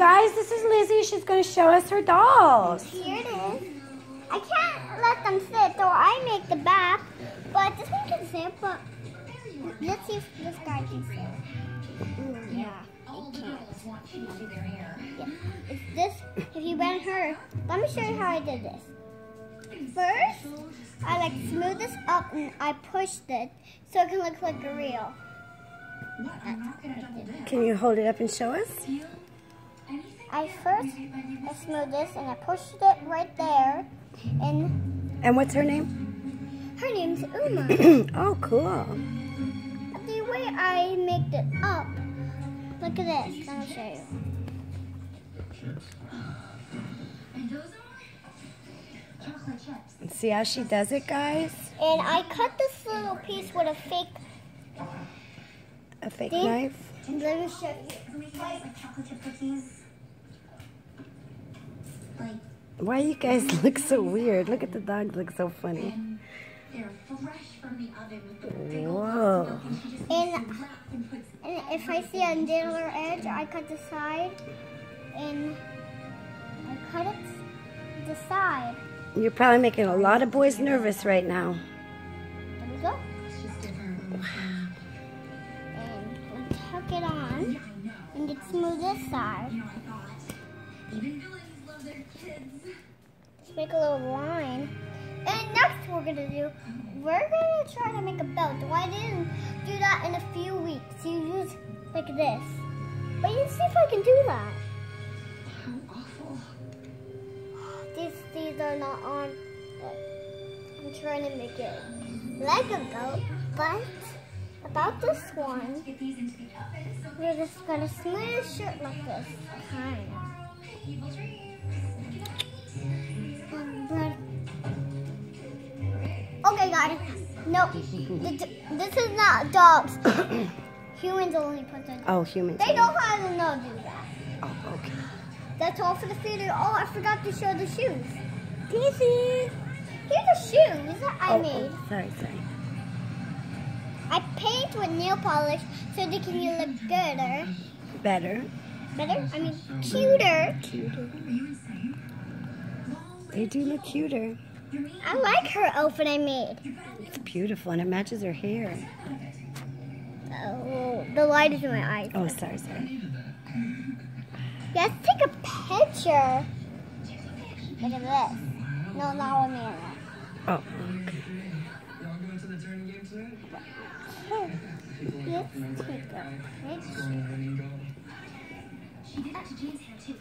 Guys, this is Lizzie. She's going to show us her dolls. Here it is. I can't let them sit, so I make the back. But this one can sit, but let's see if this guy can sit. Ooh, yeah, it can't. Yeah. It's this, if you bend her, let me show you how I did this. First, I like smooth this up and I pushed it so it can look like a real. Can you hold it up and show us? I first I smoothed this and I pushed it right there, and And what's her name? her name's Uma. oh, cool. the way I make it up, look at this. Let me show you. See how she does it, guys? And I cut this little piece with a fake. A fake See? knife. Let me show you. Why you guys look so weird? Look at the dogs look so funny. They're fresh from the oven. Whoa. And, and if I see a little edge, I cut the side, and I cut it the side. You're probably making a lot of boys nervous right now. There we go. And we tuck it on and get smooth this side. Just make a little line. And next we're gonna do, we're gonna try to make a belt. I didn't do that in a few weeks. You use like this. But you see if I can do that. How awful. These these are not on. I'm trying to make it like a belt, but about this one, we're just gonna smooth the shirt like this, kind of. It. No, this is not dogs. Humans only put the. Oh, humans. They know how to know do that. Oh, okay. That's all for the video. Oh, I forgot to show the shoes. Daisy, here's the shoes that I Oh, oh made. oh, sorry, sorry. I paint with nail polish so they can look better. Better. Better? I mean, cuter. Cuter. They do look cuter. I like her outfit I made. It's beautiful and it matches her hair. Oh, the light is in my eyes. Oh, sorry, sorry. Let's take a picture. Look at this. No, not with me. Oh, okay. Y'all going to the turning game tonight? Let's take a picture. When you go. She did that to Jane's hair too.